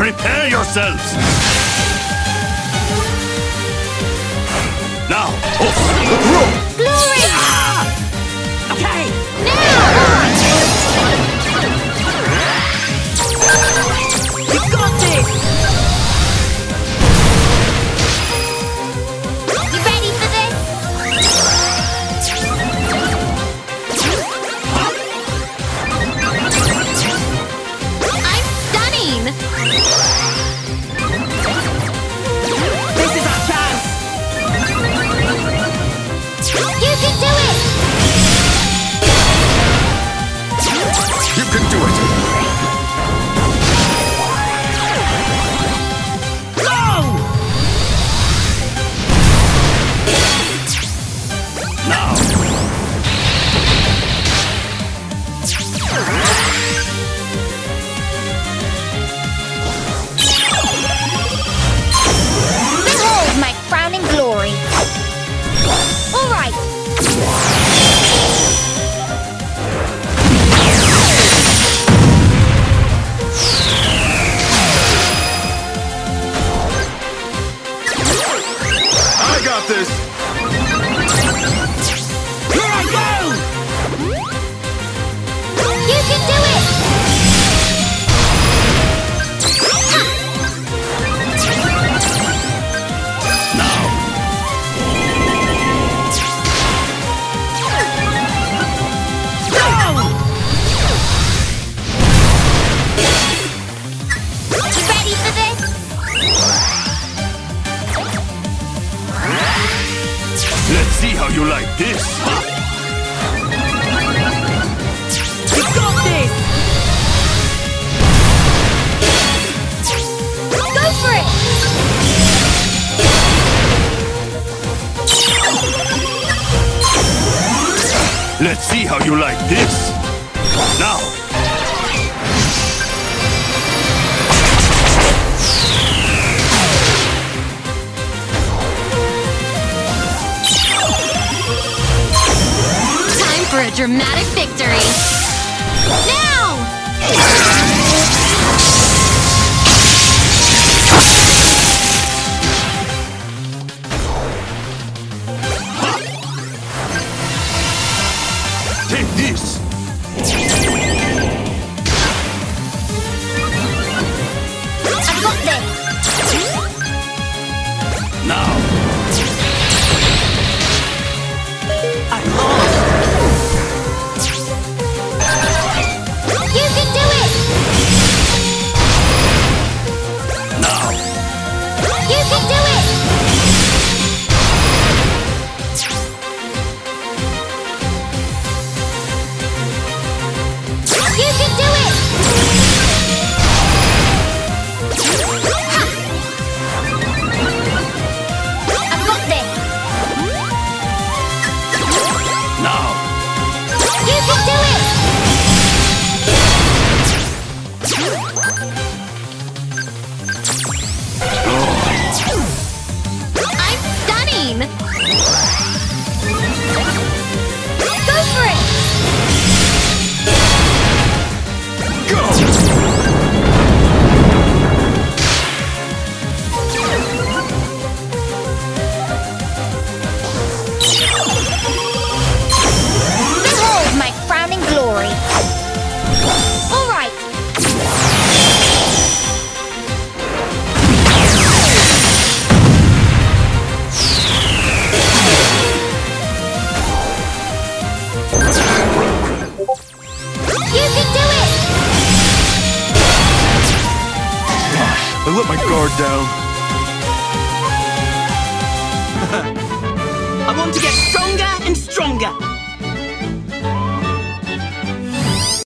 Prepare yourselves! Now! Oh. you like this. You got this! Go for it! Let's see how you like this. Now, dramatic victory. Now! let my guard down.